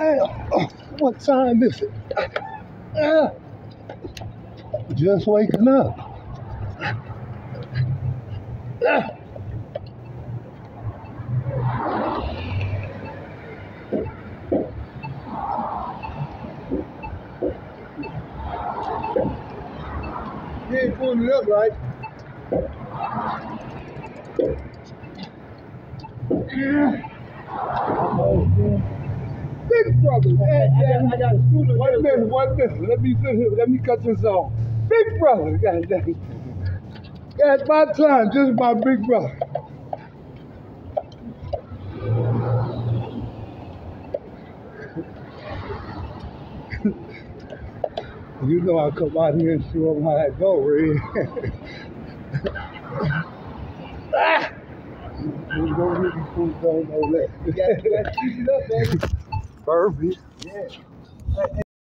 What time is it? Ah, just waking up. Ah. You ain't pulling it up right. Big brother, man, I got a minute, a minute. Let me sit here. Let me cut this off. Big brother, god. Yeah, it's my time. This is my big brother. You know I come out here and show them how that go, Red. ah! You don't really fool don't know that. You got to keep it up, baby. Perfect. Yeah.